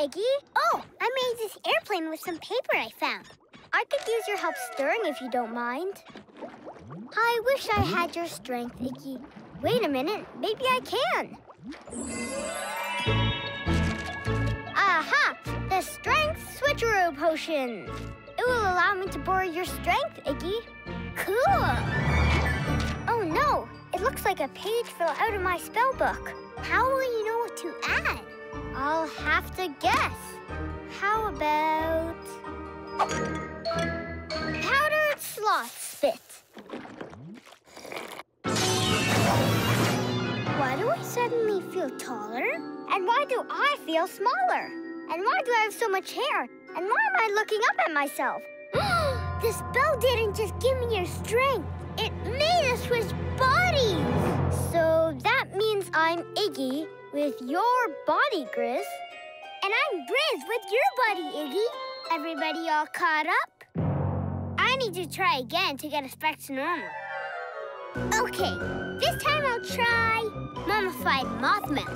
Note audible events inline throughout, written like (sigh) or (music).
Iggy. Oh, I made this airplane with some paper I found. I could use your help stirring if you don't mind. I wish I had your strength, Iggy. Wait a minute, maybe I can. Aha! The strength switcheroo potion. It will allow me to borrow your strength, Iggy. Cool! Oh no, it looks like a page fell out of my spell book. How will I'll have to guess. How about... Powdered sloth spit. Why do I suddenly feel taller? And why do I feel smaller? And why do I have so much hair? And why am I looking up at myself? (gasps) the spell didn't just give me your strength. It made us switch. I'm Iggy with your body, Griz. And I'm Griz with your body, Iggy. Everybody all caught up? I need to try again to get us back to normal. Okay, this time I'll try mummified mothman.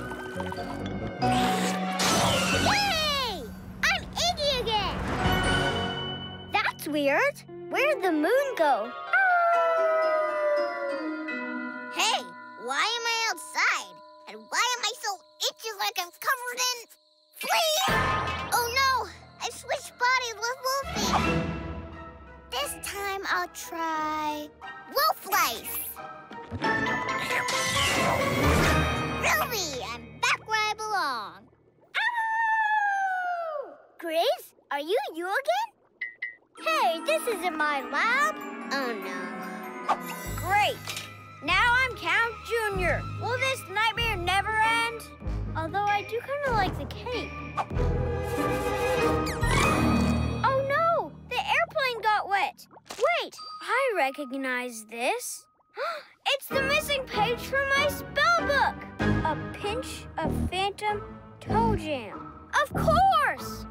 Yay! I'm Iggy again! That's weird. Where'd the moon go? Hey, why am I outside? And why am I so itchy like I'm covered in fleas? Oh no, I switched bodies with Wolfie. This time I'll try Wolf Lice. Ruby, I'm back where I belong. Griz, are you you again? Hey, this isn't my lab. Oh no. Great! Now I'm Count Junior. Like the cape. Oh no! The airplane got wet. Wait, I recognize this. (gasps) It's the missing page from my spell book. A pinch of phantom toe jam. Of course!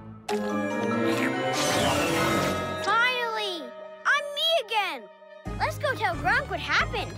Finally! I'm me again. Let's go tell Gronk what happened.